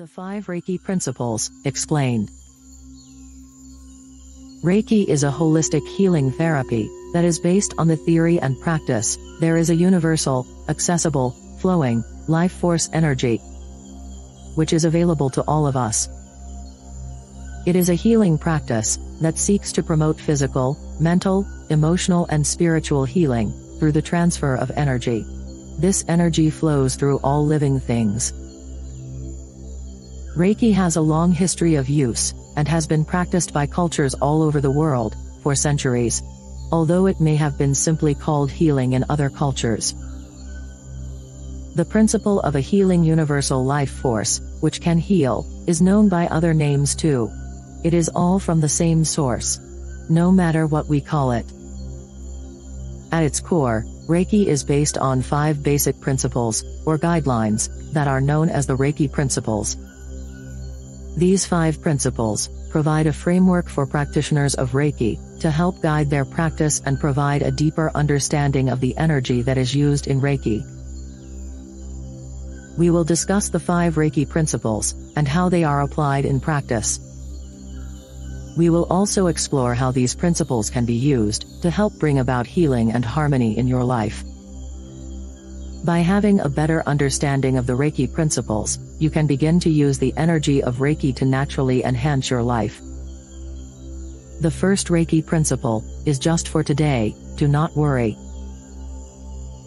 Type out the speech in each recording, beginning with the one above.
The five Reiki principles, explained. Reiki is a holistic healing therapy that is based on the theory and practice. There is a universal, accessible, flowing, life force energy, which is available to all of us. It is a healing practice that seeks to promote physical, mental, emotional, and spiritual healing through the transfer of energy. This energy flows through all living things. Reiki has a long history of use, and has been practiced by cultures all over the world, for centuries. Although it may have been simply called healing in other cultures. The principle of a healing universal life force, which can heal, is known by other names too. It is all from the same source. No matter what we call it. At its core, Reiki is based on five basic principles, or guidelines, that are known as the Reiki principles. These five principles provide a framework for practitioners of Reiki to help guide their practice and provide a deeper understanding of the energy that is used in Reiki. We will discuss the five Reiki principles and how they are applied in practice. We will also explore how these principles can be used to help bring about healing and harmony in your life. By having a better understanding of the Reiki principles, you can begin to use the energy of Reiki to naturally enhance your life. The first Reiki principle is just for today, do not worry.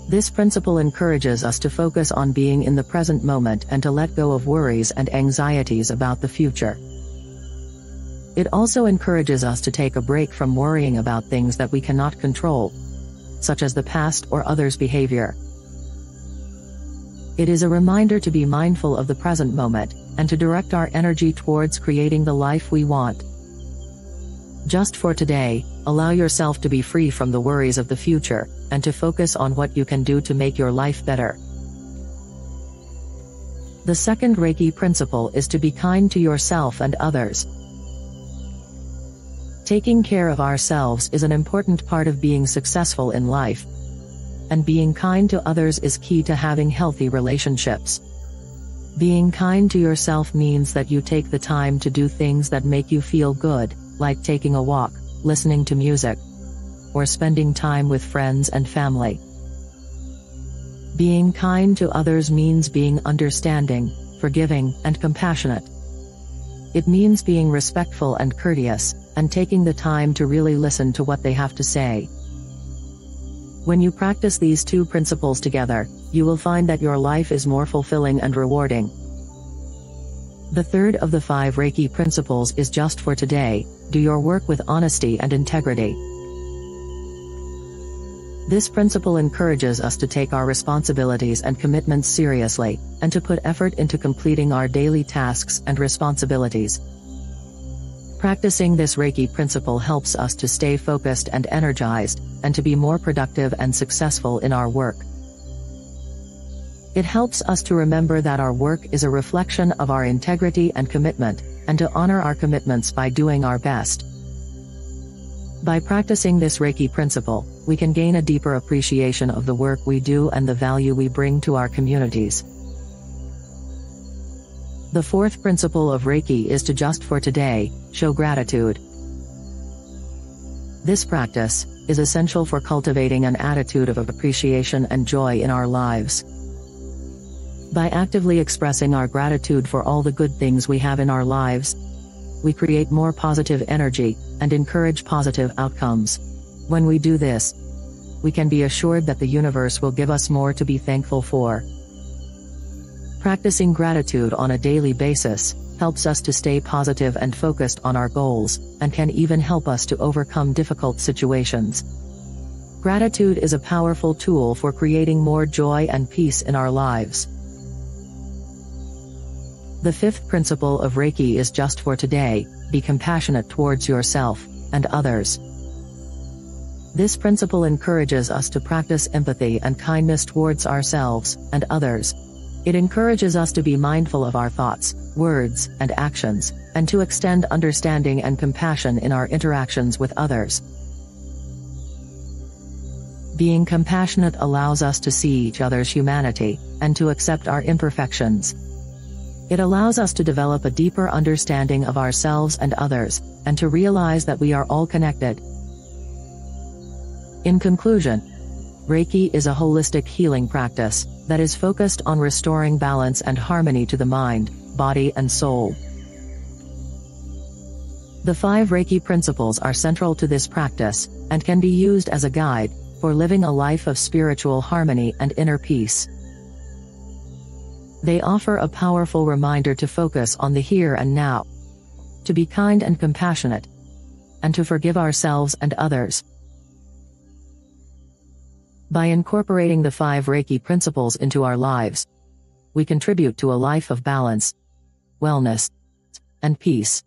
This principle encourages us to focus on being in the present moment and to let go of worries and anxieties about the future. It also encourages us to take a break from worrying about things that we cannot control, such as the past or others' behavior. It is a reminder to be mindful of the present moment, and to direct our energy towards creating the life we want. Just for today, allow yourself to be free from the worries of the future, and to focus on what you can do to make your life better. The second Reiki principle is to be kind to yourself and others. Taking care of ourselves is an important part of being successful in life, and being kind to others is key to having healthy relationships. Being kind to yourself means that you take the time to do things that make you feel good, like taking a walk, listening to music, or spending time with friends and family. Being kind to others means being understanding, forgiving, and compassionate. It means being respectful and courteous, and taking the time to really listen to what they have to say. When you practice these two principles together, you will find that your life is more fulfilling and rewarding. The third of the five Reiki principles is just for today, do your work with honesty and integrity. This principle encourages us to take our responsibilities and commitments seriously, and to put effort into completing our daily tasks and responsibilities. Practicing this Reiki principle helps us to stay focused and energized, and to be more productive and successful in our work. It helps us to remember that our work is a reflection of our integrity and commitment, and to honor our commitments by doing our best. By practicing this Reiki principle, we can gain a deeper appreciation of the work we do and the value we bring to our communities. The fourth principle of Reiki is to just for today, show gratitude. This practice is essential for cultivating an attitude of appreciation and joy in our lives. By actively expressing our gratitude for all the good things we have in our lives, we create more positive energy and encourage positive outcomes. When we do this, we can be assured that the universe will give us more to be thankful for. Practicing gratitude on a daily basis helps us to stay positive and focused on our goals, and can even help us to overcome difficult situations. Gratitude is a powerful tool for creating more joy and peace in our lives. The fifth principle of Reiki is just for today, be compassionate towards yourself and others. This principle encourages us to practice empathy and kindness towards ourselves and others, it encourages us to be mindful of our thoughts, words, and actions, and to extend understanding and compassion in our interactions with others. Being compassionate allows us to see each other's humanity, and to accept our imperfections. It allows us to develop a deeper understanding of ourselves and others, and to realize that we are all connected. In conclusion, Reiki is a holistic healing practice that is focused on restoring balance and harmony to the mind, body and soul. The five Reiki principles are central to this practice, and can be used as a guide for living a life of spiritual harmony and inner peace. They offer a powerful reminder to focus on the here and now, to be kind and compassionate, and to forgive ourselves and others. By incorporating the five Reiki principles into our lives, we contribute to a life of balance, wellness, and peace.